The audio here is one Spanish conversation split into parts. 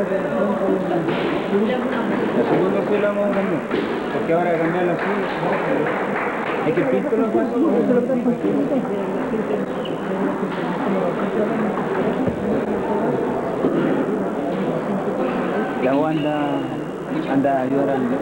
La segunda sí la vamos a cambiar. Porque ahora cambiarlo así. Hay que pintar los La U anda, anda llorando.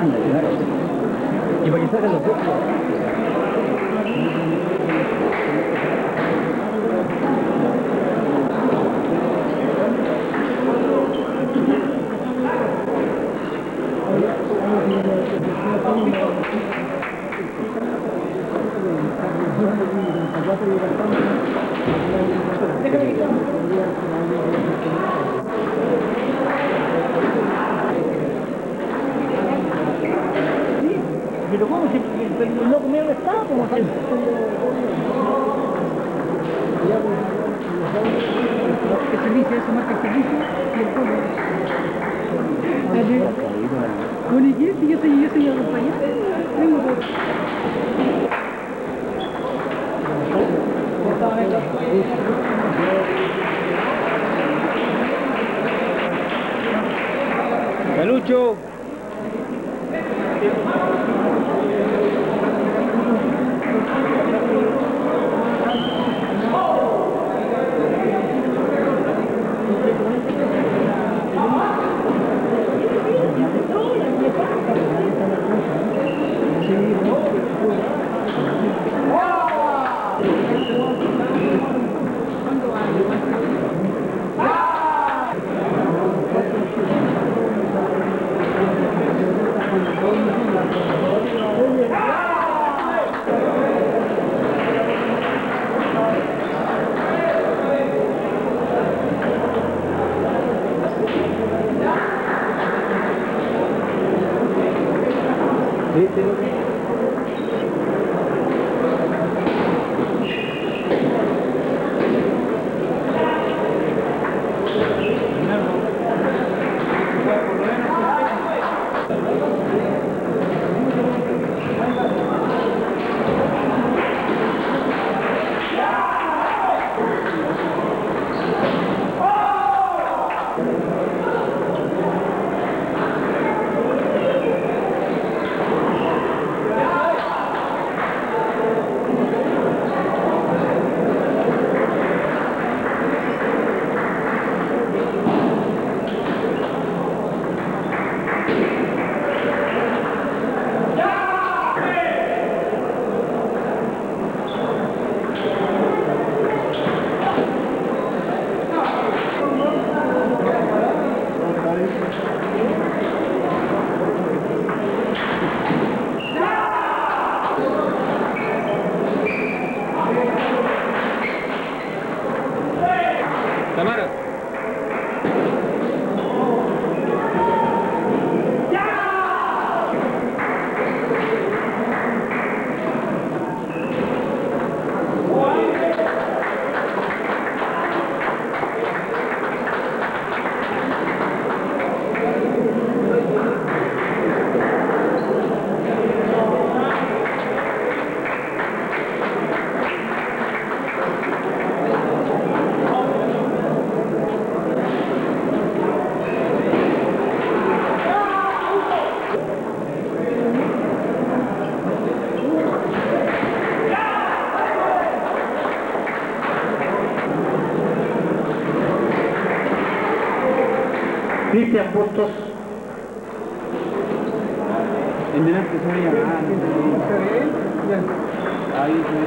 Anda para que salgan los dos. Pelucho. Cristian Bustos. En delante se veía. Ahí se ve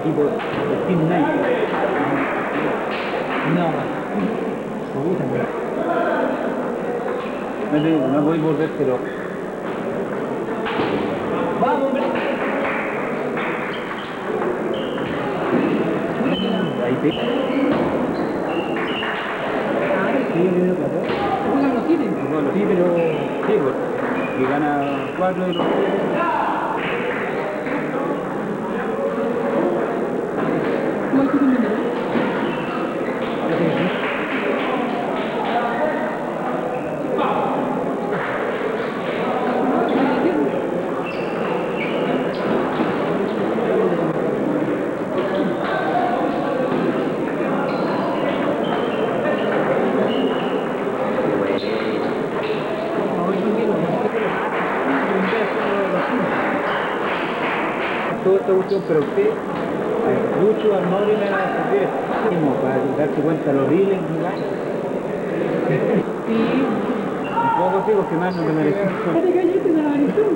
equipo de Team Night. No. Puta, No, te- no voy a volver, pero ¡Vamos, hombre! ahí te. Sí, los siete. Bueno, sí, pero sí, pues, que gana cuatro de los usted, eh, Lucho Arnori me la sugiere, mismo, para darse cuenta lo horrible lugar. Sí. Un poco así, porque más no te mereces. La variación.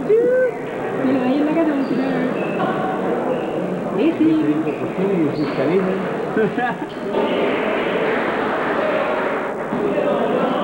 Y lo ahí en la casa vamos a tirar. Sí, sí.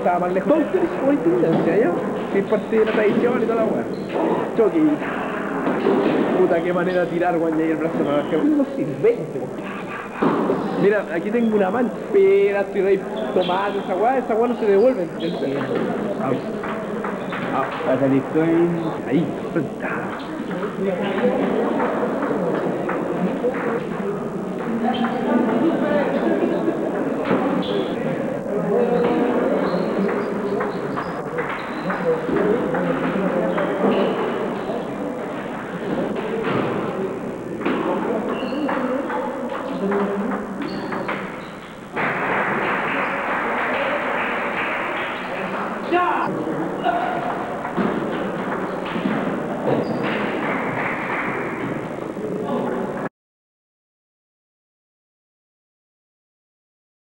estaba más lejos. Todo como intendencia, ¿ya? Es parte de la tradición y toda la weá. Choque y... Puta, qué manera de tirar, weón, y ahí el brazo no que unos silvestres, Mira, aquí tengo una mancha. Espera, estoy ahí tomando esa weá, esa weá no se devuelve. Ah, salir en... ahí, ah.